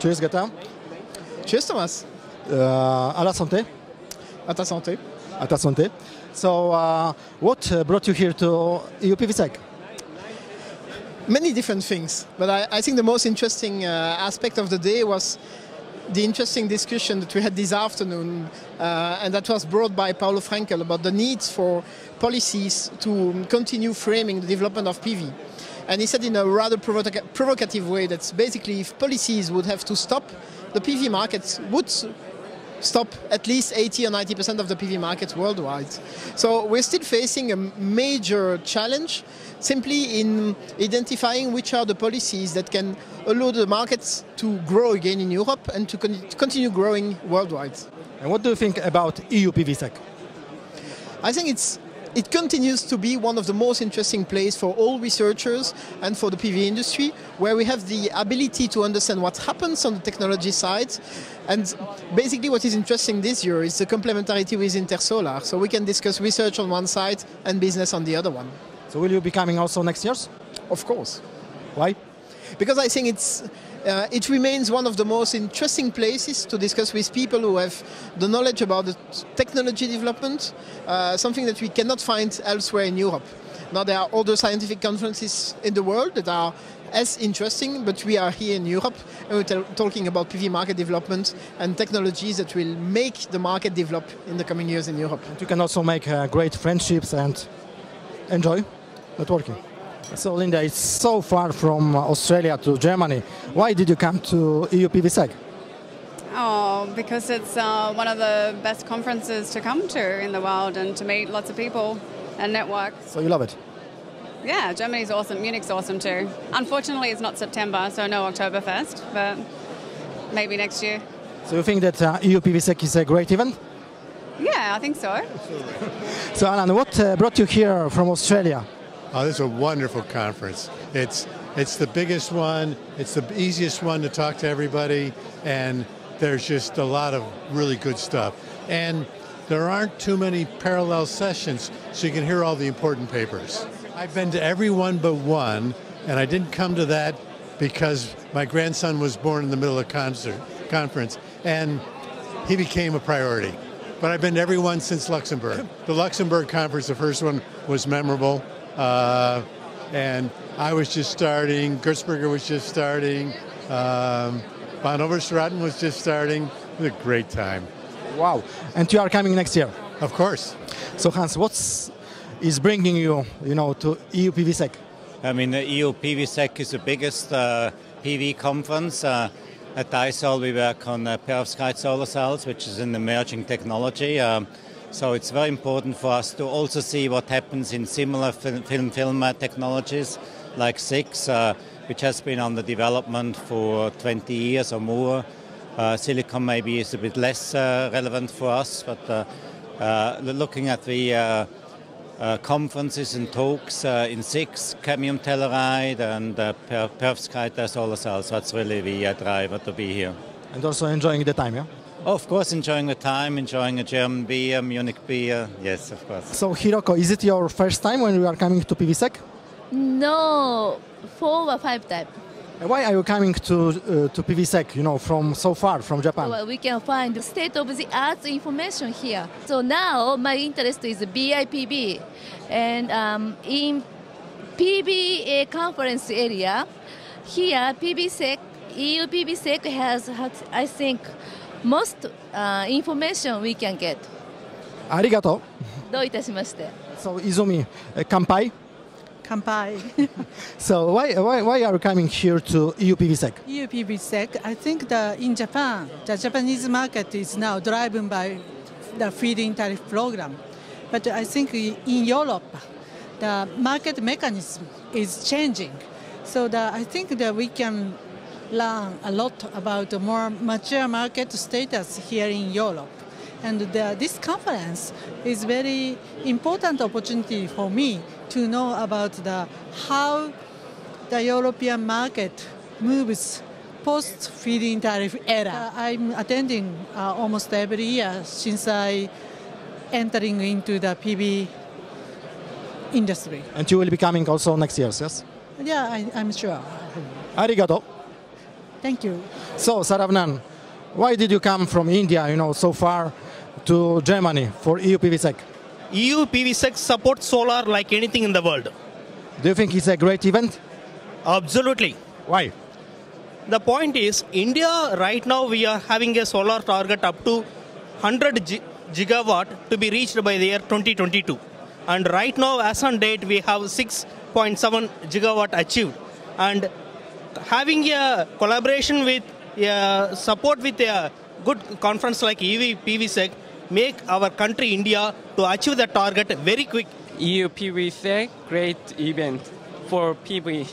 Cheers, Gaëtan. Cheers, Thomas. Uh, à la santé. À ta santé. À ta santé. So, uh, what uh, brought you here to EU PVSec? Many different things, but I, I think the most interesting uh, aspect of the day was the interesting discussion that we had this afternoon, uh, and that was brought by Paolo Frankl about the need for policies to continue framing the development of PV. And he said in a rather provoca- provocative way that basically if policies would have to stop, the PV markets would stop at least 80 or 90% of the PV markets worldwide. So we're still facing a major challenge simply in identifying which are the policies that can allow the markets to grow again in Europe and to, con- continue growing worldwide. And what do you think about EU PVSec? I think it's it continues to be one of the most interesting places for all researchers and for the PV industry, where we have the ability to understand what happens on the technology side. And basically, what is interesting this year is the complementarity with Intersolar. So we can discuss research on one side and business on the other one. So, will you be coming also next year? Of course. Why? Because I think it's uh, it remains one of the most interesting places to discuss with people who have the knowledge about the technology development, uh, something that we cannot find elsewhere in Europe. Now, there are other scientific conferences in the world that are as interesting, but we are here in Europe and we're talking about PV market development and technologies that will make the market develop in the coming years in Europe. And you can also make uh, great friendships and enjoy networking. So, Linda, it's so far from Australia to Germany. Why did you come to EU PVSec? Oh, because it's uh, one of the best conferences to come to in the world and to meet lots of people and network. So, you love it? Yeah, Germany's awesome. Munich's awesome too. Unfortunately, it's not September, so no Oktoberfest, but maybe next year. So, you think that uh, EU PVSec is a great event? Yeah, I think so. So, Allen, what uh, brought you here from Australia? Oh, this is a wonderful conference. It's it's the biggest one. It's the easiest one to talk to everybody, and there's just a lot of really good stuff. And there aren't too many parallel sessions, so you can hear all the important papers. I've been to every one but one, and I didn't come to that because my grandson was born in the middle of concert conference, and he became a priority. But I've been to every one since Luxembourg. The Luxembourg conference, the first one, was memorable. Uh, and I was just starting, Goetzberger was just starting, um, Van Overstraeten was just starting. It was a great time. Wow. And you are coming next year? Of course. So, Hans, what's is bringing you, you know, to EU PVSec? I mean, the EU PVSec is the biggest uh, PV conference. Uh, at Dyesol, we work on uh, perovskite solar cells, which is an emerging technology. Um, so it's very important for us to also see what happens in similar film film, uh, technologies like CIGS, uh, which has been under development for 20 years or more. Uh, silicon maybe is a bit less uh, relevant for us, but uh, uh, looking at the conferences and talks in CIGS, cadmium telluride and per perovskite solar cells, that's really the driver to be here. And also enjoying the time, yeah? Oh, of course, enjoying the time, enjoying a German beer, Munich beer. Yes, of course. So, Hiroko, is it your first time when you are coming to PVSec? No, four or five times. Why are you coming to uh, to PVSec? You know, from so far from Japan. Well, we can find the state of the art information here. So now my interest is BIPV, and um, in PBA conference area, here PVSec, EU PVSec has, has I think most uh, information we can get. ありがとう。どういたしまして。So, Izumi, uh, 乾杯。Kampai. so why, why, why are you coming here to EUPVSEC? EUPVSEC, I think that in Japan, the Japanese market is now driven by the feed-in tariff program. But I think in Europe, the market mechanism is changing. So that I think that we can learn a lot about the more mature market status here in Europe. And the, this conference is very important opportunity for me to know about the how the European market moves post-feed-in tariff era. Uh, I'm attending uh, almost every year since I entering into the PV industry. And you will be coming also next year, yes? Yeah, I, I'm sure. Arigato. Thank you. So, Saravanan, why did you come from India, you know, so far to Germany for EU PVSEC? EU PVSEC supports solar like anything in the world. Do you think it's a great event? Absolutely. Why? The point is, India right now we are having a solar target up to 100 gigawatt to be reached by the year 2022. And right now, as on date, we have 6.7 gigawatt achieved. And having a collaboration with uh, support with a good conference like EU PVSEC make our country India to achieve the target very quick. EU PVC great event for PV